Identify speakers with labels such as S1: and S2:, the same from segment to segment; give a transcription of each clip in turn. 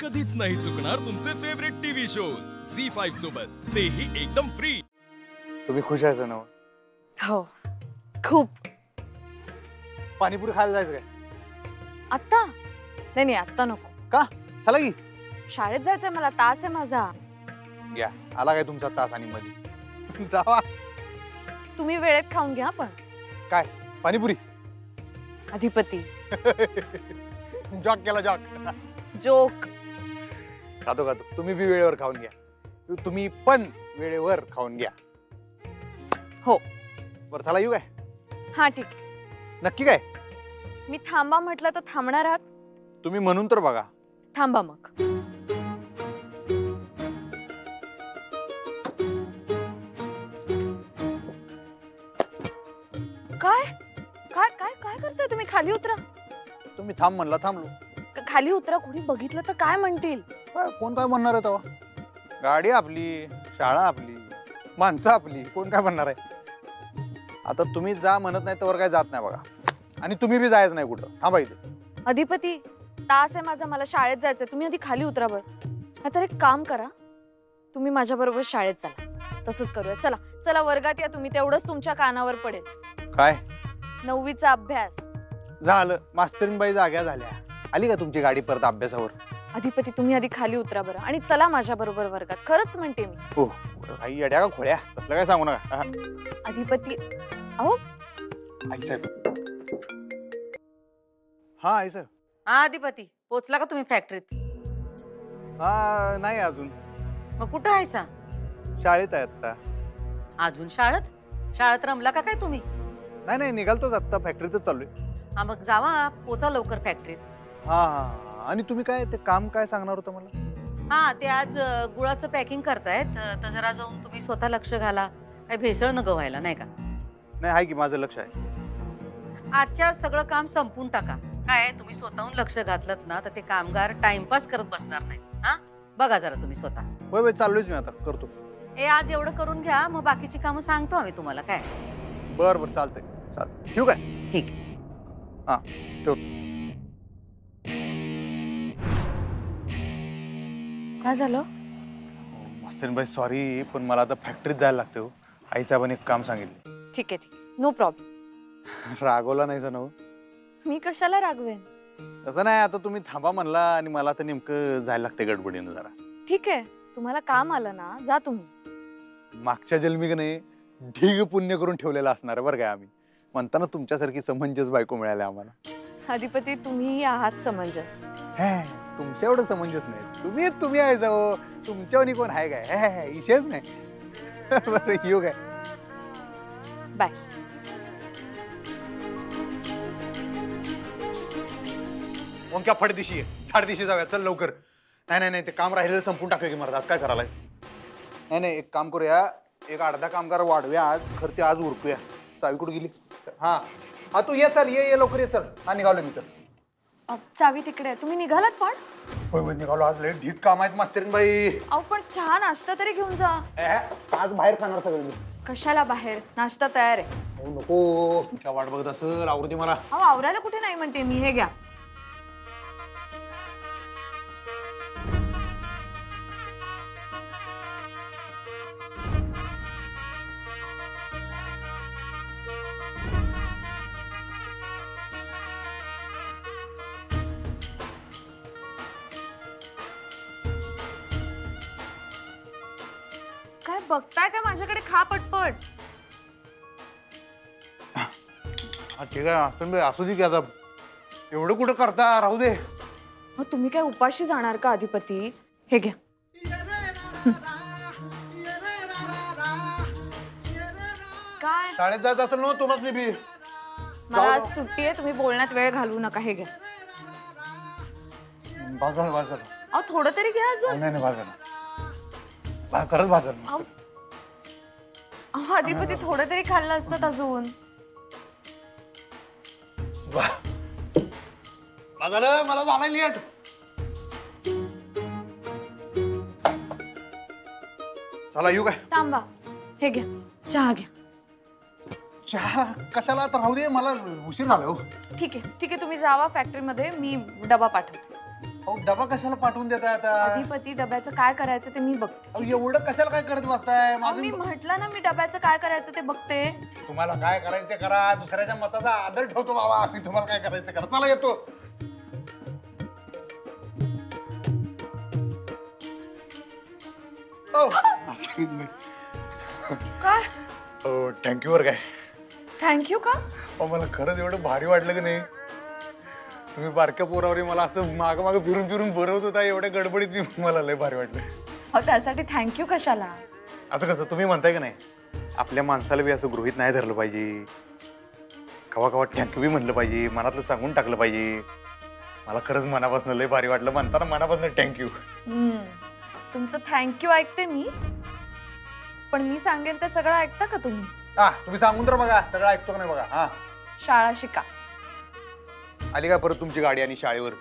S1: कधीच नाही चुकणार तुमचे favourite TV shows C five सोबत. तेही एकदम फ्री
S2: तुम्ही खुश आहे ना
S3: हो. खूप.
S2: पाणीपुरी खायला जायचं काय?
S3: आत्ता? नाही नाही आत्ता नको.
S2: का? चला की.
S3: शाळेत जायचंय मला तास आहे माझा.
S2: या आला काय तुमचा तास आणि मध्ये जावा.
S3: तुम्ही वेळेत खाऊन घ्या पण.
S2: काय? पाणीपुरी?
S3: अधिपती.
S2: जॉक केला जॉक.
S3: जोक.
S2: खातो खातो. तुम्ही बी वेळेवर खाऊन घ्या. तुम्ही पण वेळेवर खाऊन घ्या.
S3: हो.
S2: बरं चला येऊ काय
S3: हा ठीक
S2: नक्की काय?
S3: मी थांबा म्हटलं तर थांबणार आहात?
S2: तुम्ही म्हणून तर बघा.
S3: थांबा मग. काय? काय काय काय करताय तुम्ही? खाली उतरा.
S2: तुम्ही थांब म्हणला थांबलो.
S3: क- खाली उतरा कोणी बघितलं तर काय म्हणतील?
S2: काय, कोण काय म्हणणार आहे तेव्हा? गाडी आपली शाळा आपली माणसं आपली कोण काय म्हणणार आहे? आता तुम्ही जा म्हणत नाही तर काय जात नाही बघा. आणि तुम्ही बी जायचं नाही कुठं. थांबा इथे.
S3: अधिपती तास आहे माझा मला शाळेत जायचंय. तुम्ही आधी खाली उतरा बरं. नाहीतर एक काम करा. तुम्ही माझ्या बरोबर शाळेत चला. तसंच करूया. चला चला वर्गात या तुम्ही. तेवढंच तुमच्या कानावर पडेल.
S2: काय?
S3: नववीचा अभ्यास.
S2: झालं. मास्तरीनबाई जाग्या झाल्या. आली का तुमची गाडी परत अभ्यासावर?
S3: अधिपती तुम्ही आधी खाली उतरा बरं आणि चला माझ्या बरोबर वर्गात. खरंच म्हणते मी.
S2: हो. काही येड्या का खोळ्या? तसलं काय सांगू नका. हा.
S3: अधिपती
S2: आई साहेब. हा आई साहेब.
S4: हा अधिपती. पोचला का तुम्ही फॅक्टरीत
S2: हा नाही अजून.
S4: मग कुठं आहे सा
S2: शाळेत आहे आता
S4: अजून शाळेत? शाळेत रमला का काय तुम्ही?
S2: नाही नाही निघालतोच आता फॅक्टरीतच चाललोय
S4: हा मग जावा पोचा लवकर फॅक्टरीत
S2: हा हा. आणि तुम्ही काय ते काम काय सांगणार होतं मला?
S4: हा ते आज अ, गुळाचं पॅकिंग करतायत. अ, तर जरा जाऊन तुम्ही स्वतः लक्ष घाला. काही भेसळ न व्हायला नाही का?
S2: नाही आहे की माझं लक्ष आहे.
S4: आजच्या सगळं काम संपून टाका. काय तुम्ही स्वतःहून लक्ष घातलं ना तर ते कामगार टाइमपास करत बसणार नाही हा? बघा जरा तुम्ही स्वतः.
S2: होय होय चाललोयच मी आता करतो.
S4: हे आज एवढं करून घ्या मग बाकीची कामं सांगतो आम्ही तुम्हाला काय?
S2: बर बर चालतंय चालतंय. ठेवू काय?
S4: ठीक.
S2: हा ठेव
S3: काय झालं?
S2: मस्तीनबाई सॉरी पण मला आता फॅक्टरीत जायला लागते हो. आई साहेबांनी एक काम सांगितले.
S3: ठीक आहे ठीक नो प्रॉब्लेम
S2: रागवला नाही सण
S3: मी कशाला रागवेन?
S2: तसं नाही आता तुम्ही थांबा म्हणला आणि मला आता नेमकं जायला लागते गडबडीनं जरा.
S3: ठीक आहे. तुम्हाला काम आलं ना जा तुम्ही.
S2: मागच्या जन्मी का नाही ढीग पुण्य करून ठेवलेलं असणार आहे बरं काय आम्ही. म्हणताना तुमच्यासारखी समंजस बायको मिळाली आम्हाला.
S3: अधिपती तुम्ही आहात समंजस.
S2: हे, तुमच्या एवढं समंजस नाही. तुम्ही तुम्ही आहे जाऊ तुमच्यावर कोण आहे काय? हे, हे, इशेच नाही. बरं येऊ काय?
S3: बाय.
S2: ओंक्या फडदिशी आहे झाडदिशी जाऊया. चल लवकर. नाही नाही नाही ते काम राहिलेलं संपून टाकूया की मला आज काय करायला नाही नाही एक काम करूया. एक अर्धा कामगार वाढूया आज. खरं ते आज उरकूया. चावी कुठे गेली? हा. हा तू ये चल ये ये लवकर ये चल. हा निघालो मी चल.
S3: अ, चावी तिकडे आहे. तुम्ही निघालात पण?
S2: होय होय निघालो. आज लय ढीक काम आहेत मास्तरीन बाई.
S3: अहो पण चहा नाश्ता तरी घेऊन जा.
S2: आज बाहेर खाणार सगळं मी.
S3: कशाला बाहेर? नाश्ता तयार आहे.
S2: अहो, नको. तुमच्या वाट बघत असेल आवडते मला.
S3: अहो आवरायला कुठे नाही म्हणते. मी हे घ्या. बघताय काय माझ्याकडे? खा पटपट.
S2: हा ठीक आहे असू दे की आता. एवढं कुठं करता? राहू दे.
S3: मग तुम्ही काय उपाशी जाणार का अधिपती? हे घ्या. काय?
S2: शाळेत जायचं असेल ना तुम्हाला बी.
S3: मला आज सुट्टी आहे तुम्ही बोलण्यात वेळ घालवू नका हे घ्या.
S2: बाज़ार बाज़ार
S3: अहो थोडं तरी घ्या अजून.
S2: नाही नाही बाज़ार बा खरंच बाजार
S3: अहो अहो, अधिपती थोडं तरी खाल्लं असतं अजून.
S2: बाजार मला झालाय लेट चला येऊ काय?
S3: थांबा. हे घ्या. चहा घ्या.
S2: चहा? कशाला? आता राहू दे मला उशीर झाला हो.
S3: ठीक आहे. ठीक आहे तुम्ही जावा फॅक्टरीमध्ये मी डबा पाठवते.
S2: अहो डबा कशाला पाठवून देताय आता?
S3: अधिपती डब्याचं काय करायचं ते मी बघते.
S2: अहो, एवढं कशाला काय करत बसताय?
S3: अहो,
S2: माझं
S3: मी म्हटलं ना मी डब्याचं काय करायचं ते बघते.
S2: तुम्हाला काय करायचं ते करा. दुसऱ्याच्या मताचा आदर ठेवतो बाबा. मी तुम्हाला काय करायचं ते करा. चला येतो.
S3: काय?
S2: थँक्यू बरं काय?
S3: थँक्यू का?
S2: अहो, मला खरंच एवढं भारी वाटलं की नाही. तुम्ही बारक्या पोरावरी मला असं माग माग फिरून फिरून बरवत होता एवढ्या गडबडीत मी मला लय भारी वाटलं.
S3: त्यासाठी थँक्यू कशाला?
S2: असं कसं तुम्ही म्हणताय की नाही आपल्या माणसाला बी असं गृहित नाही धरलं पाहिजे. कवा कवा थँक्यू बी म्हणलं पाहिजे मनातलं सांगून टाकलं पाहिजे. मला खरंच मनापासून लय भारी वाटलं म्हणताना मनापासून थँक्यू.
S3: तुमचं थँक्यू ऐकते मी पण मी सांगेन ते सगळं ऐकता का तुम्ही?
S2: हा तुम्ही सांगून तर बघा सगळं ऐकतो का नाही बघा हा.
S3: शाळा शिका.
S2: आली का परत तुमची गाडी आणि शाळेवर?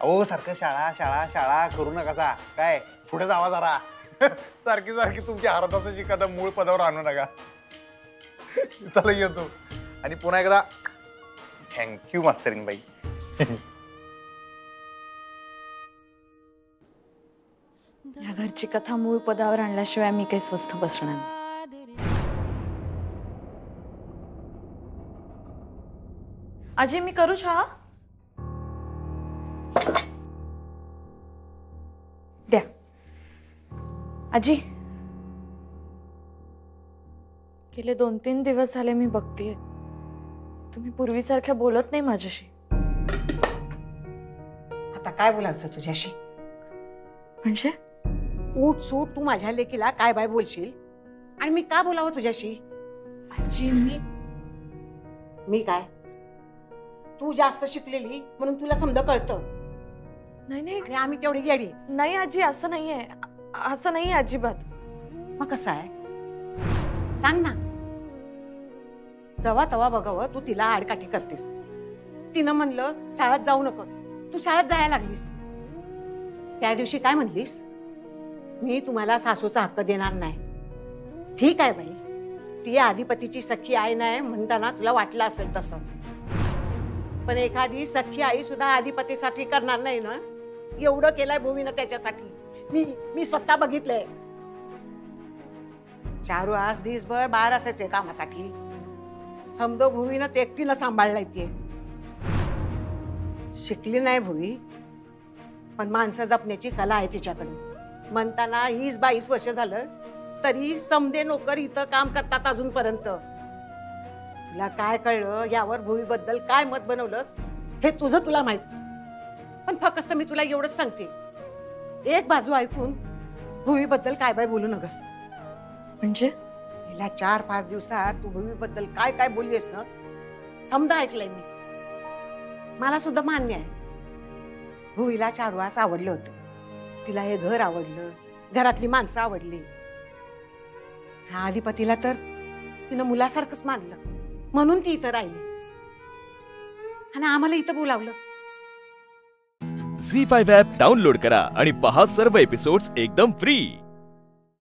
S2: अहो सारखं शाळा शाळा शाळा करू नका सा. काय पुढे जावा जरा. सारखी सारखी तुमची हरदासाची कदा मूळ पदावर आणू नका. चला येतो. आणि पुन्हा एकदा थँक्यू मास्तरीन बाई
S3: या घरची कथा मूळ पदावर आणल्याशिवाय मी काही स्वस्थ बसणार नाही. अजय मी करू चहा? द्या. आजी. गेले दोन तीन दिवस झाले मी बघतीये. तुम्ही पूर्वीसारख्या बोलत नाही माझ्याशी.
S5: आता काय बोलायचं तुझ्याशी?
S3: म्हणजे?
S5: उठ सूट तू माझ्या लेकीला काय बाय बोलशील? आणि मी का बोलावं तुझ्याशी?
S3: आजी मी
S5: मी काय? तू जास्त शिकलेली म्हणून तुला समजा कळतं.
S3: नाही नाही.
S5: आणि आम्ही तेवढी येडी
S3: नाही आजी असं नाहीये. अ- असं नाही अजिबात.
S5: मग कसं आहे? सांग ना. जवा तवा बघावं तू तिला आडकाठी करतेस. तिनं म्हणलं शाळेत जाऊ नकोस. तू शाळेत जायला लागलीस. त्या दिवशी काय म्हणलीस? मी तुम्हाला सासूचा हक्क देणार नाही. ठीक आहे बाई. ती आधिपतीची सख्खी आई नाही म्हणताना तुला वाटलं असेल तसं. पण एखादी सख्खी आई सुद्धा अधिपतीसाठी करणार नाही ना? एवढं केलंय भूमीनं त्याच्यासाठी. मी मी स्वतः बघितलंय. चारू आज दिसभर बाहेर असायचे कामासाठी. समदो भूमीनच एकटीनं सांभाळलाय ती शिकली नाही भूमी पण माणसं जपण्याची कला आहे तिच्याकडे म्हणताना वीस बावीस वर्ष झालं तरी समदे नोकर इथं काम करतात अजूनपर्यंत. तुला काय कळलं? यावर भूमीबद्दल काय मत बनवलंस? हे तुझं तुला माहीत. पण फक्त मी तुला एवढंच सांगते. एक बाजू ऐकून भूमीबद्दल काय बाय बोलू नकस
S3: म्हणजे?
S5: गेल्या चार पाच दिवसात तू भूमीबद्दल काय काय बोललीस ना? समजा ऐकलंय मी. मला सुद्धा मान्य आहे. भूमीला चारवास आवडलं होतं. तिला हे घर आवडलं. घरातली माणसं आवडली. ह्या अधिपतीला तर तिनं मुलासारखंच मानलं. म्हणून ती इथं राहिली. आणि आम्हाला इथं बोलावलं.
S1: झी फाईव्ह ॲप डाउनलोड करा आणि पहा सर्व एपिसोड्स एकदम फ्री.